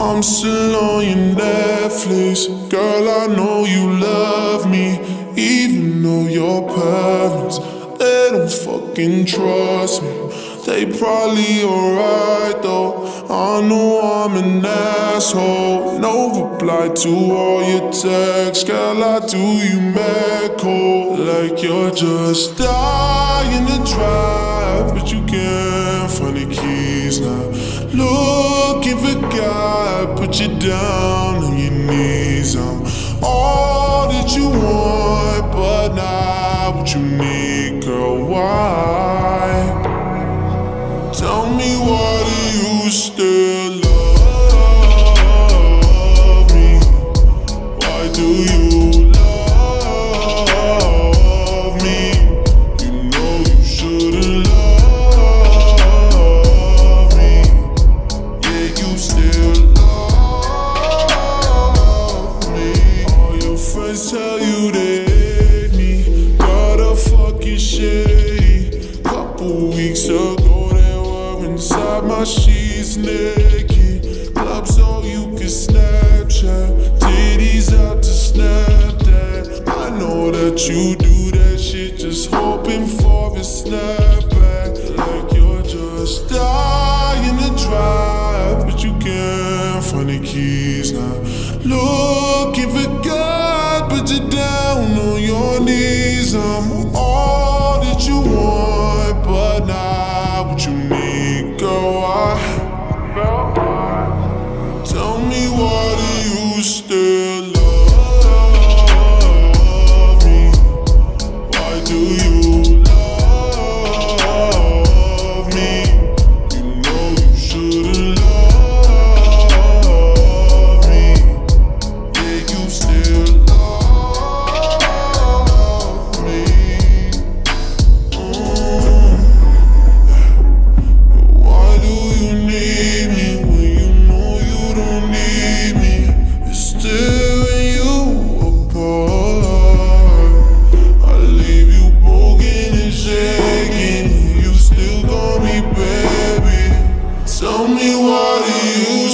I'm still on your Netflix. Girl, I know you love me. Even though your parents, they don't fucking trust me. They probably alright though. I know I'm an asshole. No reply to all your texts. Girl, I do you cold. Like you're just dying to drive, but you can't find keys now. Looking for God, put you down on your knees. I'm all that you want, but not what you need, girl. Why? Tell me why do you still you still love me. All your friends tell you they hate me. Fucking. Couple weeks ago, they were inside my sheets naked. You can Snapchat. Titties out to snap that. I know that you do that shit, just hoping for a snap. funny keys now. Looking for God, but you're down on your knees. I'm all that you want, but not what you need, girl. I tell me why do you still love me? Why do you? glória o